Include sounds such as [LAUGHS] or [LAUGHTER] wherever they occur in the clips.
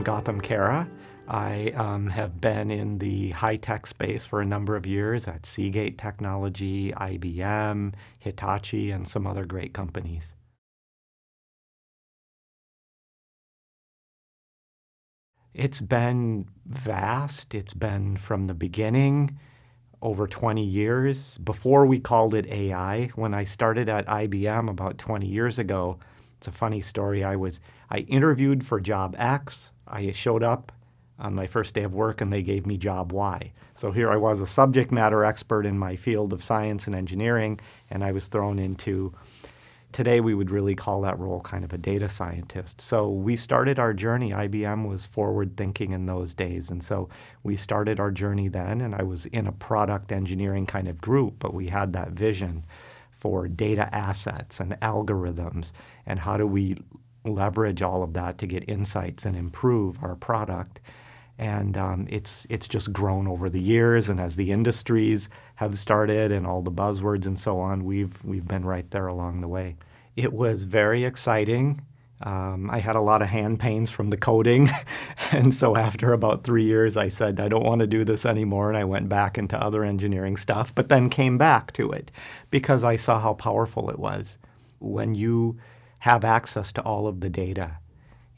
I'm Gautam Khera. I um, have been in the high tech space for a number of years at Seagate Technology, IBM, Hitachi, and some other great companies. It's been vast. It's been from the beginning over 20 years. Before we called it AI, when I started at IBM about 20 years ago, it's a funny story. I was I interviewed for job X. I showed up on my first day of work and they gave me job Y. So here I was a subject matter expert in my field of science and engineering and I was thrown into today we would really call that role kind of a data scientist. So we started our journey. IBM was forward thinking in those days. And so we started our journey then, and I was in a product engineering kind of group, but we had that vision for data assets and algorithms and how do we leverage all of that to get insights and improve our product. And um, it's it's just grown over the years, and as the industries have started and all the buzzwords and so on, we've we've been right there along the way. It was very exciting. Um, I had a lot of hand pains from the coding, [LAUGHS] and so after about three years, I said I don't want to do this anymore, and I went back into other engineering stuff. But then came back to it because I saw how powerful it was when you have access to all of the data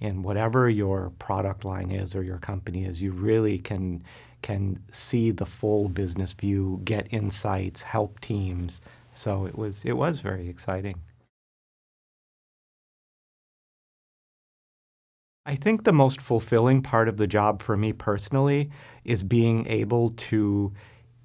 in whatever your product line is or your company is, you really can can see the full business view, get insights, help teams. So it was it was very exciting. I think the most fulfilling part of the job for me personally is being able to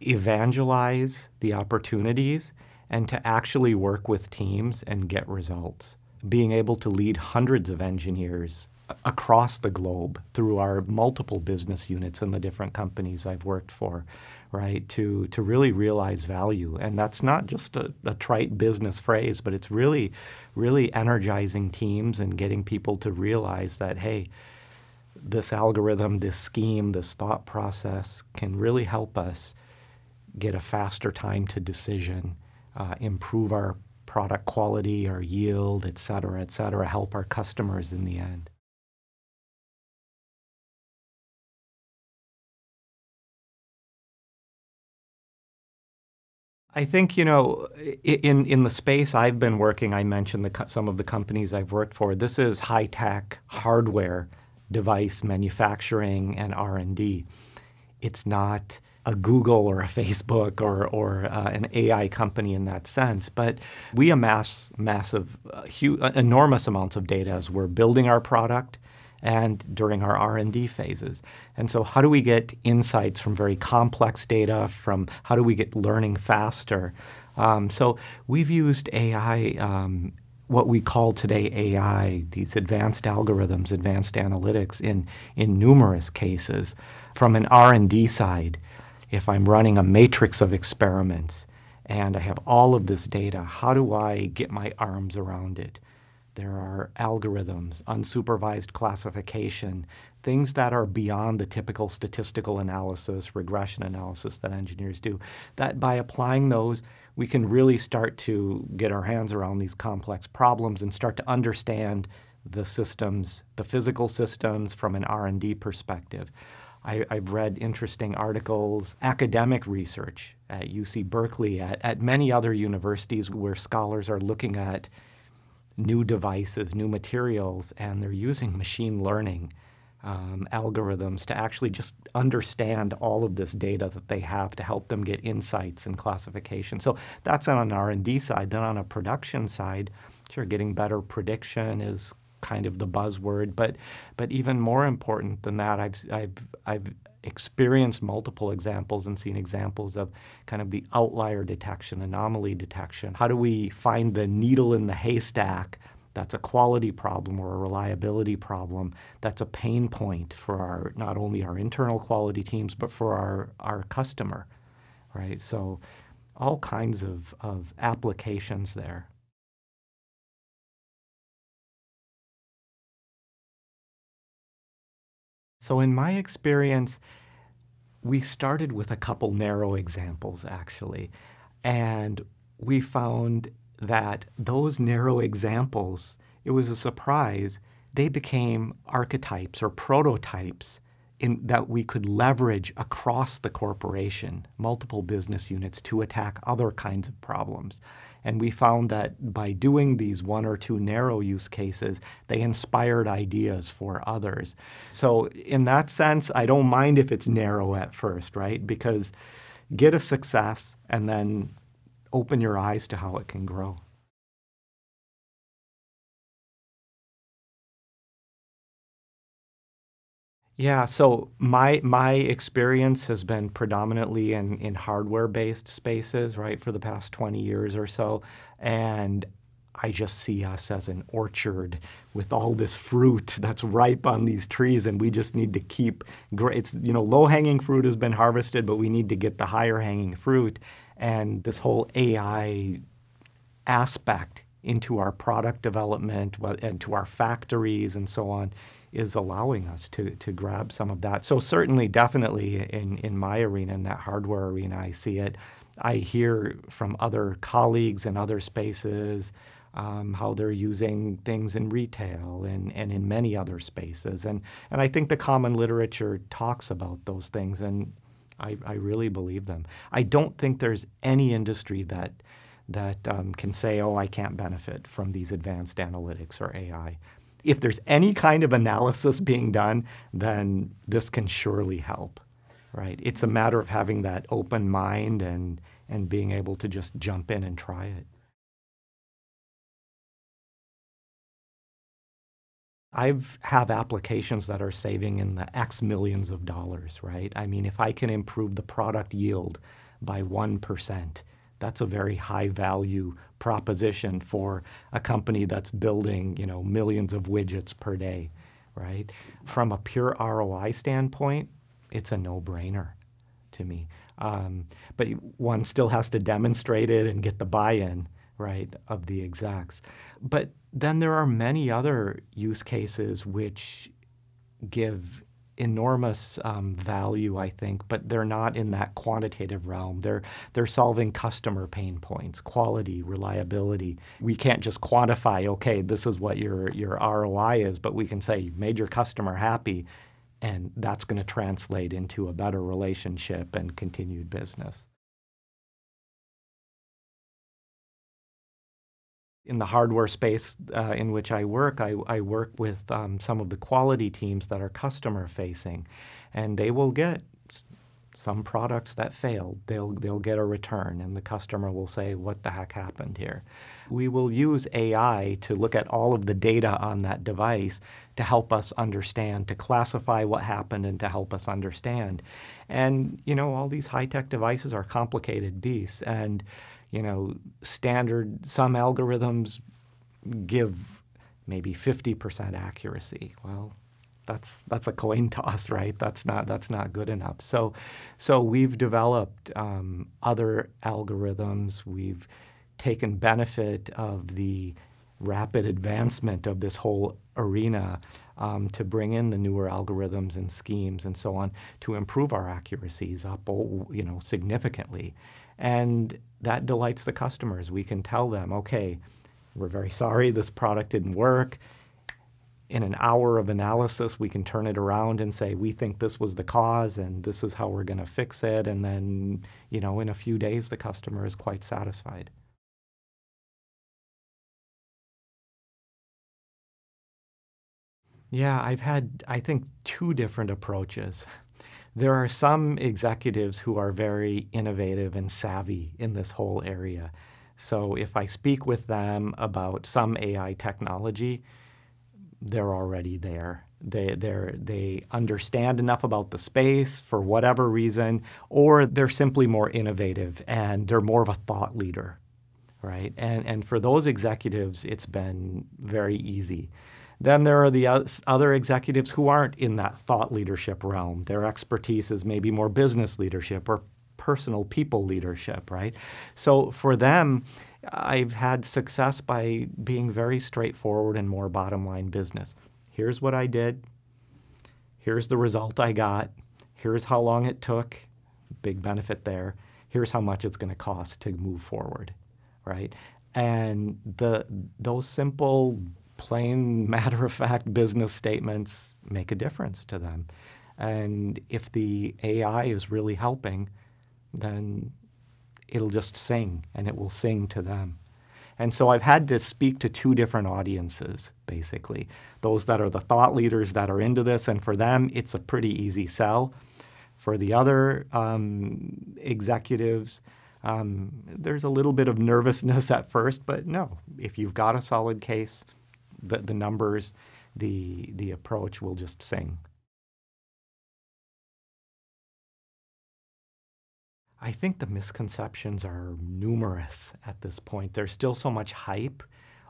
evangelize the opportunities and to actually work with teams and get results. Being able to lead hundreds of engineers across the globe through our multiple business units and the different companies I've worked for, right? To to really realize value, and that's not just a, a, trite business phrase, but it's really, really energizing teams and getting people to realize that hey, this algorithm, this scheme, this thought process can really help us get a faster time to decision, uh, improve our product quality, our yield, et cetera, et cetera, help our customers in the end. I think you know, in in the space I've been working, I mentioned the, some of the companies I've worked for. This is high tech hardware, device manufacturing, and R and D. It's not a Google or a [LAUGHS] Facebook or, or uh, an AI company in that sense. But we amass massive, uh, huge, uh, enormous amounts of data as we're building our product and during our R&D phases. And so how do we get insights from very complex data, from how do we get learning faster? Um, so we've used AI um, what we call today AI, these advanced algorithms, advanced analytics in, in numerous cases. From an R&D side, if I'm running a matrix of experiments and I have all of this data, how do I get my arms around it? There are algorithms, unsupervised classification, things that are beyond the typical statistical analysis, regression analysis that engineers do. That by applying those, we can really start to get our hands around these complex problems and start to understand the systems, the physical systems from an R&D perspective. I, have read interesting articles, academic research at UC Berkeley, at, at many other universities where scholars are looking at new devices, new materials, and they're using machine learning um, algorithms to actually just understand all of this data that they have to help them get insights and classification. So that's on an R&D side. Then on a production side, sure, getting better prediction is kind of the buzzword. But but even more important than that, I've I've I've experienced multiple examples and seen examples of kind of the outlier detection, anomaly detection. How do we find the needle in the haystack? That's a quality problem or a reliability problem. That's a pain point for our not only our internal quality teams but for our our customer, right? So all kinds of, of applications there. So, in my experience, we started with a couple narrow examples actually, and we found that those narrow examples, it was a surprise, they became archetypes or prototypes in, that we could leverage across the corporation, multiple business units, to attack other kinds of problems. And we found that by doing these one or two narrow use cases, they inspired ideas for others. So, in that sense, I don't mind if it's narrow at first, right? Because get a success and then open your eyes to how it can grow. Yeah, so my my experience has been predominantly in in hardware-based spaces, right, for the past 20 years or so, and I just see us as an orchard with all this fruit [LAUGHS] that's ripe on these trees, and we just need to keep. It's you know low-hanging fruit has been harvested, but we need to get the higher-hanging fruit, and this whole AI aspect into our product development and to our factories and so on is allowing us to, to grab some of that. So certainly, definitely in, in my arena, in that hardware arena, I see it. I hear from other colleagues in other spaces um, how they're using things in retail and, and in many other spaces. And, and I think the common literature talks about those things, and I, I really believe them. I don't think there's any industry that that um, can say, oh, I can't benefit from these advanced analytics or AI if there's any kind of analysis being done, then this can surely help, right? It's a matter of having that open mind and, and being able to just jump in and try it. I have applications that are saving in the X millions of dollars, right? I mean, if I can improve the product yield by 1%, that's a very high value proposition for a company that's building, you know, millions of widgets per day, right? From a pure ROI standpoint, it's a no-brainer to me. Um, but one still has to demonstrate it and get the buy-in, right, of the execs. But then there are many other use cases which give enormous um, value, I think, but they're not in that quantitative realm. They're they're solving customer pain points, quality, reliability. We can't just quantify, okay, this is what your your ROI is, but we can say you made your customer happy, and that's going to translate into a better relationship and continued business. In the hardware space uh, in which I work, I, I work with um, some of the quality teams that are customer facing, and they will get some products that failed. They'll they'll get a return, and the customer will say, "What the heck happened here?" We will use AI to look at all of the data on that device to help us understand, to classify what happened, and to help us understand. And you know, all these high tech devices are complicated beasts, and you know, standard, some algorithms give maybe 50% accuracy. Well, that's that's a coin [LAUGHS] toss, right? That's not that's not good enough. So, so we've developed um, other algorithms. We've taken benefit of the rapid advancement of this whole arena um, to bring in the newer algorithms and schemes and so on to improve our accuracies up, you know, significantly. And that delights the customers. We can tell them, okay, we're very sorry this product didn't work. In an hour of analysis, we can turn it around and say, we think this was the cause and this is how we're going to fix it. And then, you know, in a few days, the customer is quite satisfied. Yeah, I've had, I think, two different approaches. There are some executives who are very innovative and savvy in this whole area. So if I speak with them about some AI technology, they're already there. They they they understand enough about the space for whatever reason, or they're simply more innovative and they're more of a thought leader, right? And and for those executives, it's been very easy. Then there are the other executives who aren't in that thought leadership realm. Their expertise is maybe more business leadership or personal people leadership, right? So for them, I've had success by being very straightforward and more bottom line business. Here's what I did. Here's the result I got. Here's how long it took. Big benefit there. Here's how much it's going to cost to move forward, right? And the those simple plain [LAUGHS] matter of fact business statements make a difference to them. And if the AI is really helping, then it'll just sing and it will sing to them. And so I've had to speak to two different audiences, basically. Those that are the thought leaders that are into this, and for them, it's a pretty easy sell. For the other um, executives, um, there's a little bit of nervousness [LAUGHS] at first, but no, if you've got a solid case, the, the numbers, the, the approach will just sing. I think the misconceptions are numerous at this point. There's still so much hype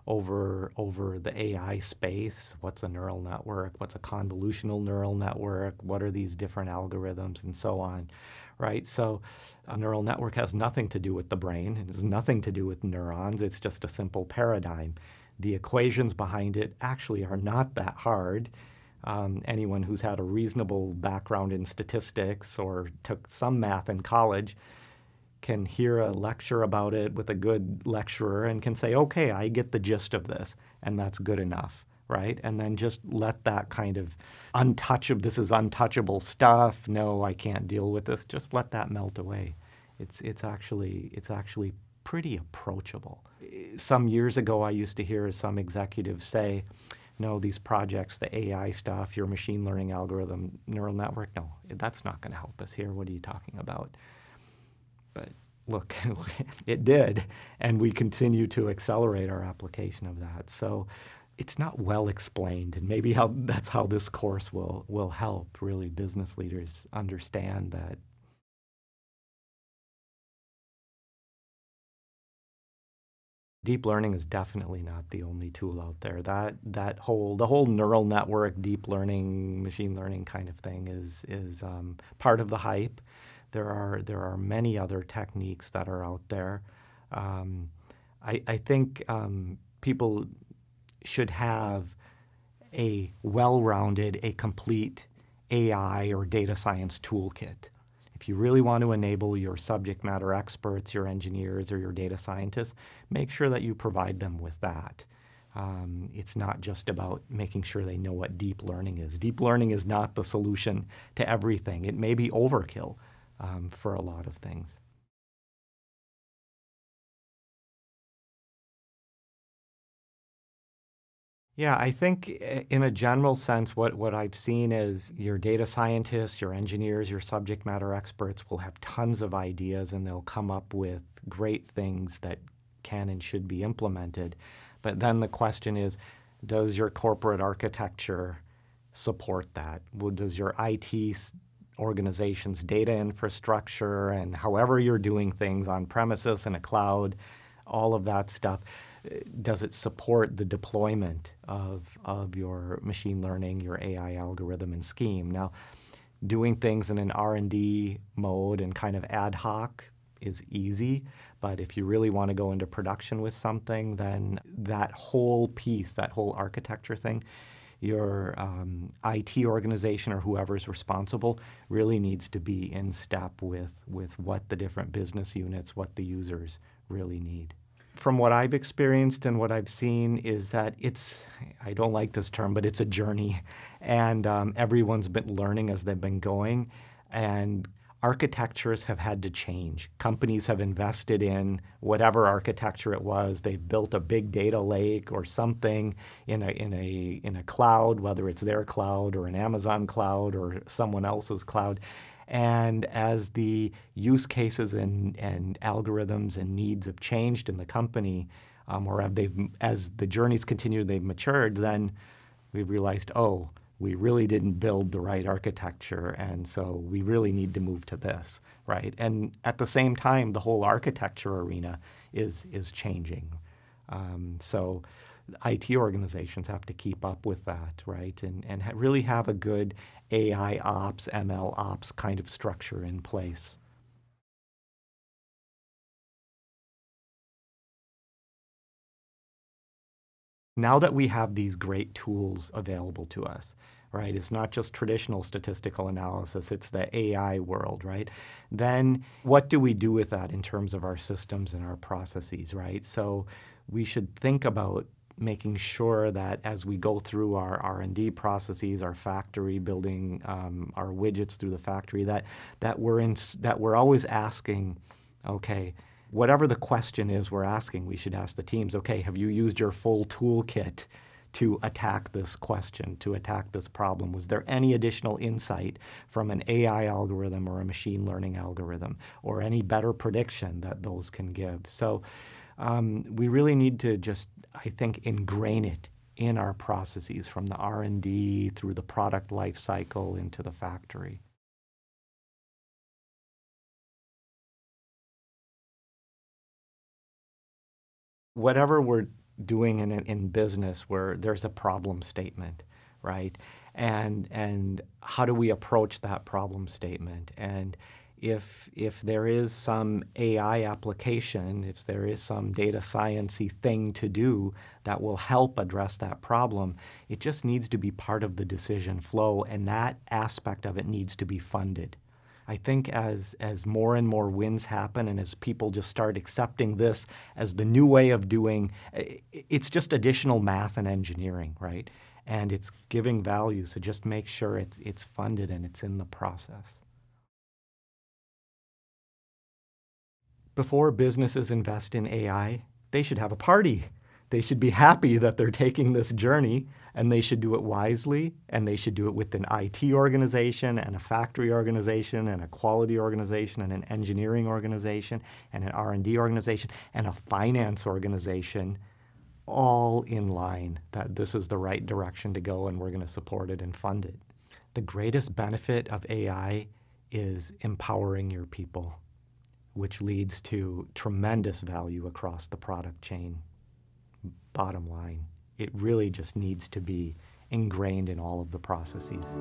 over over the AI space. What's a neural network? What's a convolutional neural network? What are these different algorithms and so on, right? So a neural network has nothing to do with the brain. It has nothing to do with neurons. It's just a simple paradigm. The equations behind it actually are not that hard. Um, anyone who's had a reasonable background in statistics or took some math in college can hear a lecture about it with a good lecturer and can say, okay, I get the gist of this, and that's good enough, right? And then just let that kind of untouchable, this is untouchable stuff. No, I can't deal with this. Just let that melt away. It's, it's, actually, it's actually pretty approachable. Eh, some years ago, I used to hear some executives say, no, these projects, the AI stuff, your machine learning algorithm, neural network, no, that's not going to help us here. What are you talking about? But look, [LAUGHS] it did, and we continue to accelerate our application of that. So it's not well explained, and maybe how, that's how this course will, will help really business leaders understand that deep learning is definitely not the only tool out there. That that whole the whole neural network, deep learning, machine learning kind of thing is is um, part of the hype. There are there are many other techniques that are out there. Um, I, I think um, people should have a well-rounded, a complete AI or data science toolkit. If you really want to enable your subject matter experts, your engineers, or your data scientists, make sure that you provide them with that. Um, it's not just about making sure they know what deep learning is. Deep learning is not the solution to everything. It may be overkill um, for a lot of things. Yeah, I think eh, in a general sense, what, what I've seen is your data scientists, your engineers, your subject matter experts will have tons of ideas and they'll come up with great things that can and should be implemented. But then the question is, does your corporate architecture support that? Well, does your IT organization's data infrastructure and however you're doing things on premises in a cloud, all of that stuff, does it support the deployment of, of your machine learning, your AI algorithm and scheme? Now, doing things in an R&D mode and kind of ad hoc is easy, but if you really want to go into production with something, then that whole piece, that whole architecture thing, your um, IT organization or whoever's responsible really needs to be in step with, with what the different business units, what the users really need from what I've experienced and what I've seen is that it's, I don't like this term, but it's a journey. And um, everyone's been learning as they've been going. And architectures have had to change. Companies have invested in whatever architecture it was. They've built a big data lake or something in a, in a, in a cloud, whether it's their cloud or an Amazon cloud or someone else's cloud. And as the use cases and, and algorithms and needs have changed in the company, um, or as the journeys continue, they've matured, then we've realized, oh, we really didn't build the right architecture, and so we really need to move to this, right? And at the same time, the whole architecture arena is is changing. Um, so IT organizations have to keep up with that, right? And, and ha really have a good AI ops, ML ops kind of structure in place. Now that we have these great tools available to us, right? It's not just traditional statistical analysis, it's the AI world, right? Then what do we do with that in terms of our systems and our processes, right? So we should think about making sure that as we go through our R&D processes, our factory building um, our widgets through the factory, that that we're in, that we're always asking, okay, whatever the question is we're asking, we should ask the teams, okay, have you used your full toolkit to attack this question, to attack this problem? Was there any additional insight from an AI algorithm or a machine learning algorithm, or any better prediction that those can give? So um, we really need to just, I think, ingrain it in our processes from the R&D through the product life cycle into the factory. Whatever we're doing in, in business where there's a problem statement, right? And, and how do we approach that problem statement? And if, if there is some AI application, if there is some data sciencey thing to do that will help address that problem, it just needs to be part of the decision flow, and that aspect of it needs to be funded. I think as, as more and more wins happen and as people just start accepting this as the new way of doing, it's just additional math and engineering, right? And it's giving value, so just make sure it's, it's funded and it's in the process. Before businesses invest in AI, they should have a party. They should be happy that they're taking this journey and they should do it wisely and they should do it with an IT organization and a factory organization and a quality organization and an engineering organization and an R&D organization and a finance organization all in line that this is the right direction to go and we're going to support it and fund it. The greatest benefit of AI is empowering your people, which leads to tremendous value across the product chain bottom line. It really just needs to be ingrained in all of the processes.